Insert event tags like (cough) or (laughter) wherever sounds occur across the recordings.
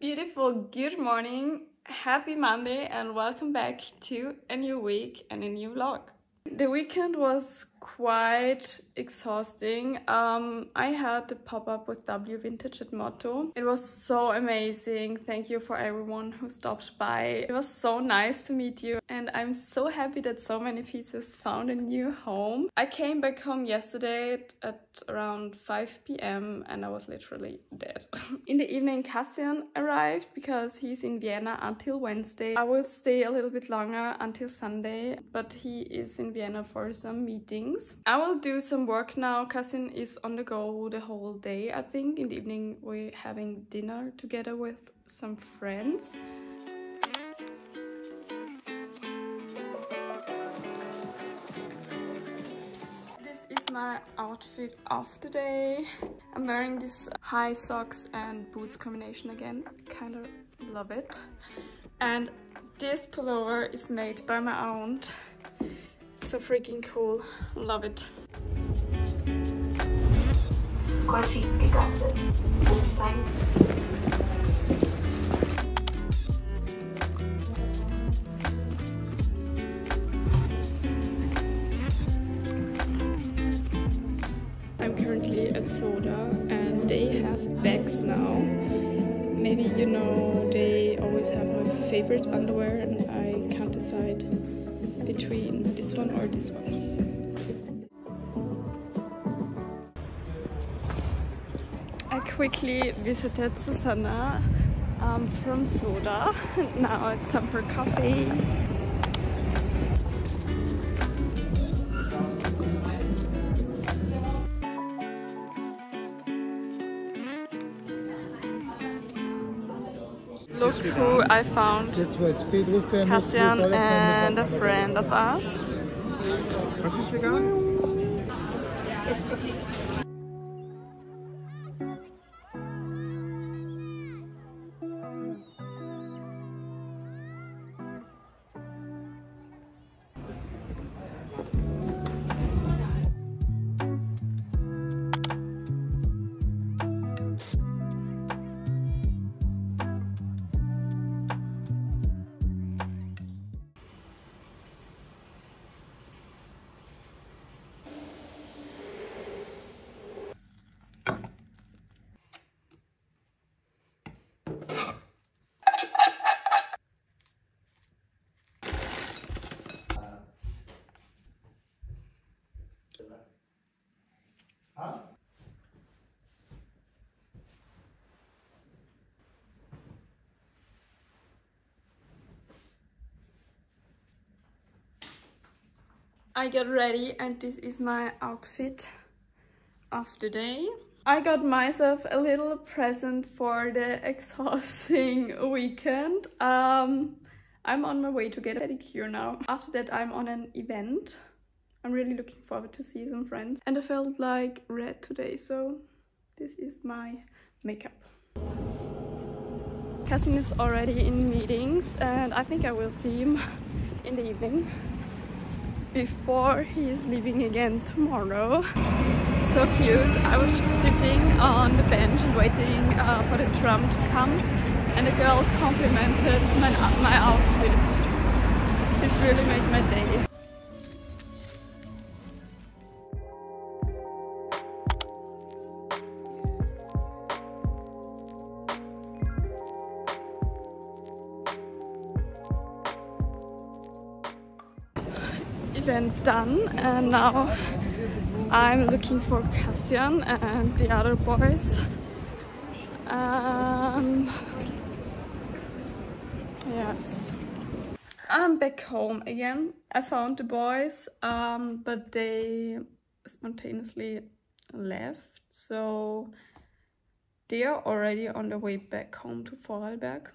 Beautiful good morning, happy Monday, and welcome back to a new week and a new vlog. The weekend was quite exhausting. Um, I had the pop-up with Doubleyou Vintage at Motto. It was so amazing. Thank you for everyone who stopped by. It was so nice to meet you and I'm so happy that so many pieces found a new home. I came back home yesterday at around 5 p.m. and I was literally dead. (laughs) in the evening, Cassian arrived because he's in Vienna until Wednesday. I will stay a little bit longer until Sunday, but he is in Vienna for some meetings. I will do some work now. Cassian is on the go the whole day, I think. In the evening, we're having dinner together with some friends. This is my outfit of the day. I'm wearing this high socks and boots combination again. Kind of love it. And this pullover is made by my aunt. So freaking cool. Love it. One or this one. I quickly visited Susanna um, from Soda. (laughs) now it's time for coffee. Look who I found. Cassian and a friend of us. Was ist vegan? I get ready and this is my outfit of the day. I got myself a little present for the (laughs) exhausting weekend. Um, I'm on my way to get a pedicure now. After that I'm on an event. I'm really looking forward to see some friends. And I felt like red today, so this is my makeup. Cassian is already in meetings and I think I will see him (laughs) in the evening before he is leaving again tomorrow. So cute. I was just sitting on the bench and waiting uh, for the tram to come and the girl complimented my, my outfit. This really made my day. Event done and now I'm looking for Cassian and the other boys. Um, yes. I'm back home again. I found the boys, um, but they spontaneously left. So they are already on their way back home to Vorarlberg.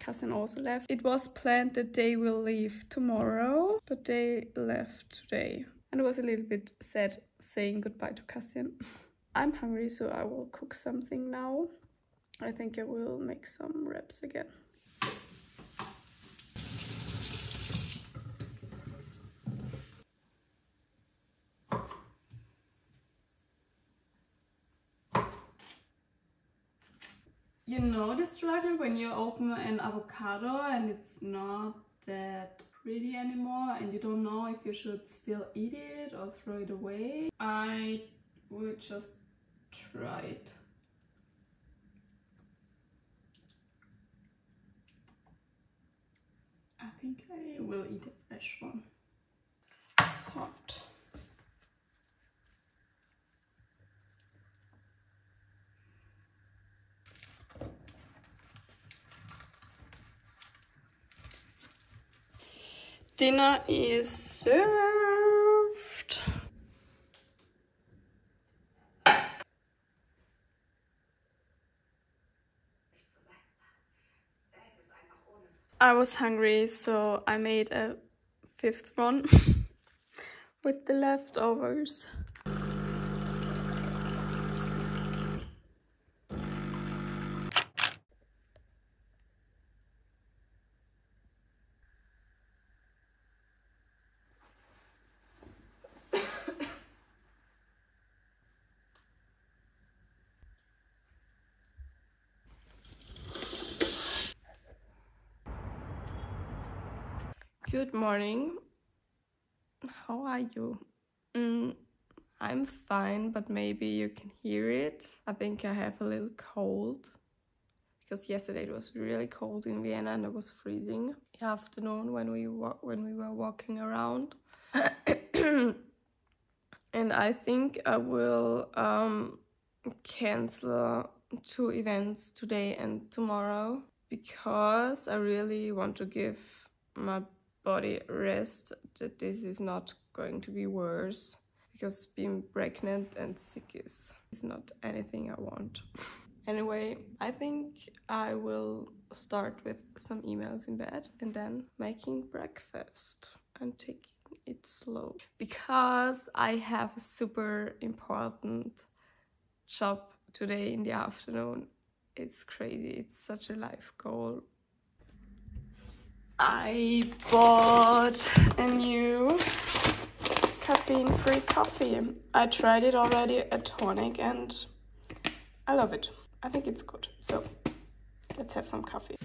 Cassian also left. It was planned that they will leave tomorrow, but they left today. And it was a little bit sad saying goodbye to Cassian. (laughs) I'm hungry, so I will cook something now. I think I will make some wraps again. You know the struggle when you open an avocado and it's not that pretty anymore and you don't know if you should still eat it or throw it away. I would just try it. I think I will eat a fresh one. It's hot. Dinner is served. I was hungry, so I made a fifth one (laughs) with the leftovers. Good morning. How are you? Mm, I'm fine, but maybe you can hear it. I think I have a little cold because yesterday it was really cold in Vienna and it was freezing afternoon when we when we were walking around. (coughs) and I think I will um, cancel two events today and tomorrow because I really want to give my body rest that this is not going to be worse because being pregnant and sick is, is not anything I want. (laughs) anyway, I think I will start with some emails in bed and then making breakfast and taking it slow because I have a super important job today in the afternoon. It's crazy, it's such a life goal I bought a new caffeine-free coffee. I tried it already, a tonic, and I love it. I think it's good. So let's have some coffee.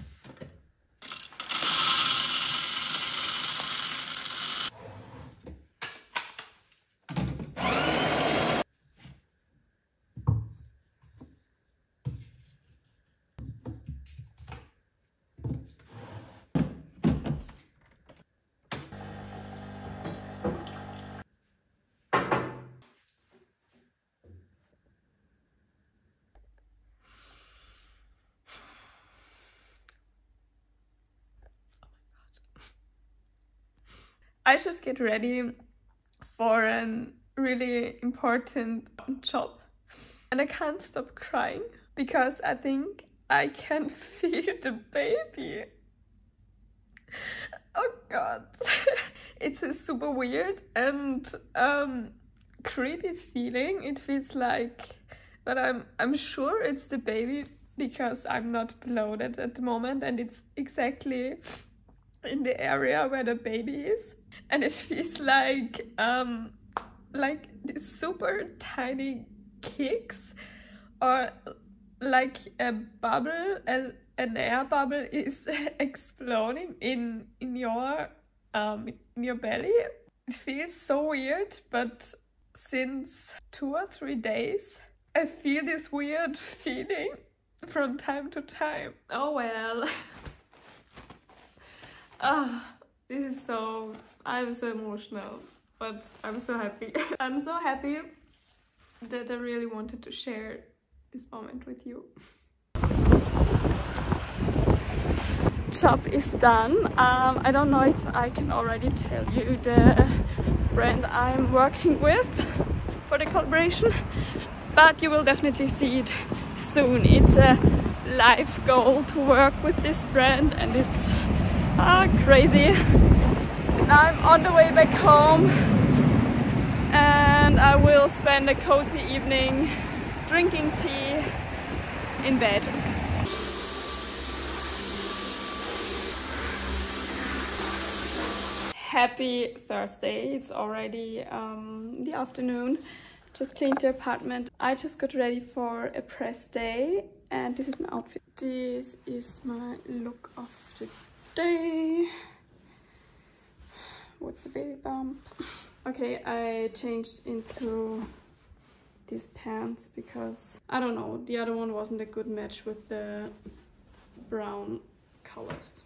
I should get ready for a really important job. And I can't stop crying because I think I can (laughs) feel the baby. Oh god. (laughs) it's a super weird and um, creepy feeling. It feels like, but I'm I'm sure it's the baby because I'm not bloated at the moment and it's exactly in the area where the baby is and (laughs) it feels like um like these super tiny kicks or like a bubble a, an air bubble is (laughs) exploding in in your um in your belly. It feels so weird but since two or three days i feel this weird (laughs) feeling from time to time. Oh well. Ah this is so I'm so emotional, but I'm so happy. (laughs) I'm so happy that I really wanted to share this moment with you. Job is done. Um, I don't know if I can already tell you the brand I'm working with for the collaboration, but you will definitely see it soon. It's a life goal to work with this brand and it's uh, crazy now I'm on the way back home and I will spend a cozy evening drinking tea in bed. Happy Thursday, it's already um, the afternoon. Just cleaned the apartment. I just got ready for a press day and this is my outfit. This is my look of the day with the baby bump. Okay, I changed into these pants because I don't know, the other one wasn't a good match with the brown colors.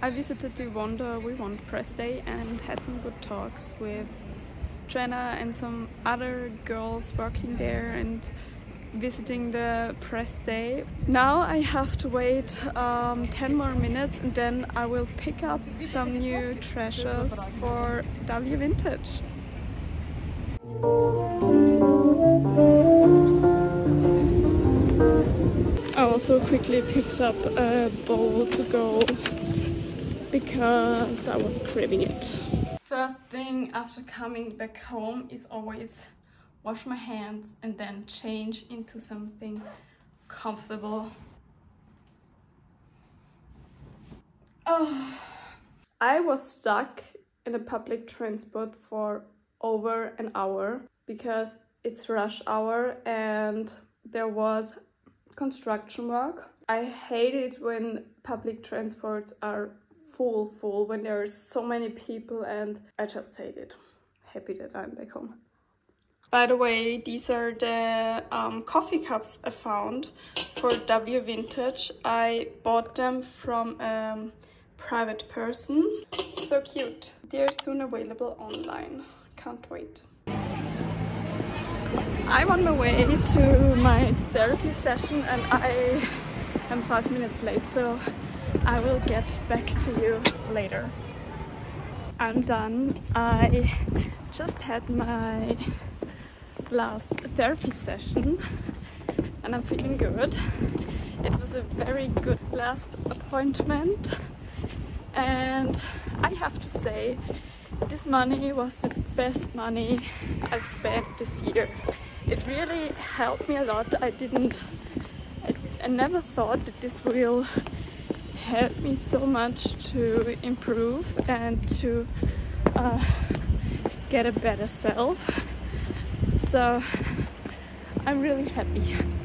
I visited the Wonder We Want press day and had some good talks with Jenna and some other girls working there and visiting the press day. Now I have to wait um, 10 more minutes and then I will pick up some new treasures for Doubleyou Vintage. I also quickly picked up a bowl to go because I was craving it. First thing after coming back home is always wash my hands and then change into something comfortable. Oh. I was stuck in a public transport for over an hour because it's rush hour and there was construction work. I hate it when public transports are full full when there are so many people and I just hate it. Happy that I'm back home. By the way, these are the um, coffee cups I found for Doubleyou Vintage. I bought them from a private person. So cute. They're soon available online. Can't wait. I'm on my way to my therapy session and I am five minutes late, so I will get back to you later. I'm done. I just had my last therapy session and I'm feeling good. It was a very good last appointment and I have to say this money was the best money I've spent this year. It really helped me a lot. I didn't, I, I never thought that this will help me so much to improve and to uh, get a better self. So I'm really happy.